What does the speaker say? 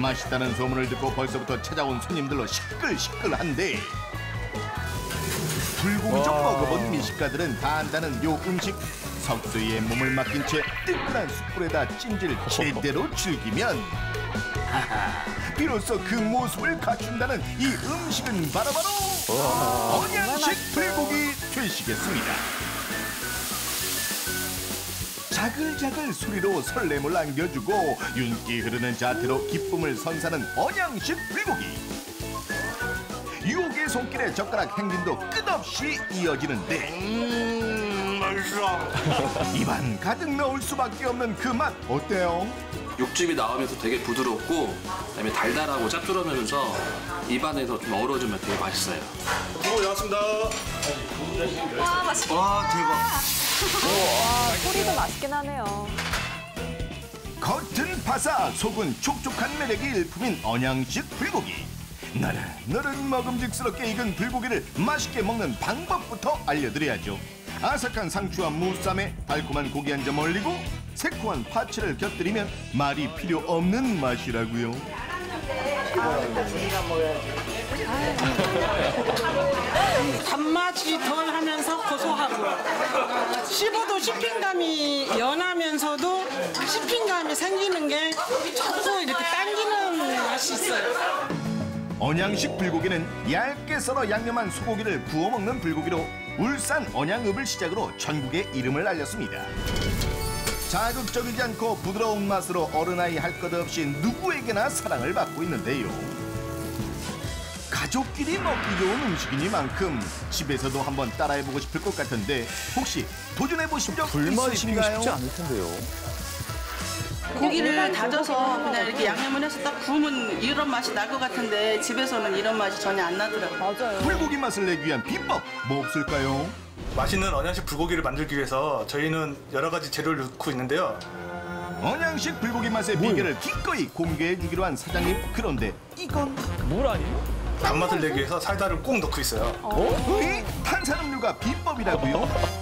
맛있다는 소문을 듣고 벌써부터 찾아온 손님들로 시끌시끌한데 불고기 좀 먹어본 미식가들은 다 안다는 요 음식. 석수의 몸을 맡긴 채 뜨끈한 숯불에다 찜질 제대로 즐기면 하하, 비로소 그 모습을 갖춘다는 이 음식은 바로바로 언양식 불고기 되시겠습니다. 자글자글 소리로 설렘을 안겨주고 윤기 흐르는 자태로 기쁨을 선사는 언양식 불고기. 유혹의 손길에 젓가락 행진도 끝없이 이어지는데 음 맛있어 입안 가득 넣을 수밖에 없는 그 맛 어때요? 육즙이 나오면서 되게 부드럽고 그다음에 달달하고 짭조름하면서 입안에서 좀 어우러지면 되게 맛있어요. 와 맛있겠다. 와 대박. 소리도 맛있긴 하네요. 겉은 바삭 속은 촉촉한 매력이 일품인 언양식 불고기. 너릇너릇 먹음직스럽게 익은 불고기를 맛있게 먹는 방법부터 알려드려야죠. 아삭한 상추와 무쌈에 달콤한 고기 한 점 올리고 새콤한 파채를 곁들이면 말이 필요 없는 맛이라고요. 단맛이 덜 하면서 고소하고 씹어도 씹힌감이 연하면서도 씹힌감이 생기는 게 자꾸 이렇게 당기는 맛이 있어요. 언양식 불고기는 얇게 썰어 양념한 소고기를 구워 먹는 불고기로 울산 언양읍을 시작으로 전국에 이름을 알렸습니다. 자극적이지 않고 부드러운 맛으로 어른아이 할 것 없이 누구에게나 사랑을 받고 있는데요. 가족끼리 먹기 좋은 음식이니만큼 집에서도 한번 따라해보고 싶을 것 같은데 혹시 도전해보신 적 있으신가요? 쉽지 않을 텐데요. 고기를 다져서 그냥 이렇게 양념을 해서 딱 구우면 이런 맛이 날 것 같은데 집에서는 이런 맛이 전혀 안 나더라고요. 맞아요. 불고기 맛을 내기 위한 비법 뭐 없을까요? 맛있는 언양식 불고기를 만들기 위해서 저희는 여러 가지 재료를 넣고 있는데요. 언양식 불고기 맛의 비결을 기꺼이 공개해 주기로 한 사장님 그런데 이건 물 아니에요? 단맛을 내기 위해서 사이다를 꼭 넣고 있어요. 어? 이 탄산음료가 비법이라고요?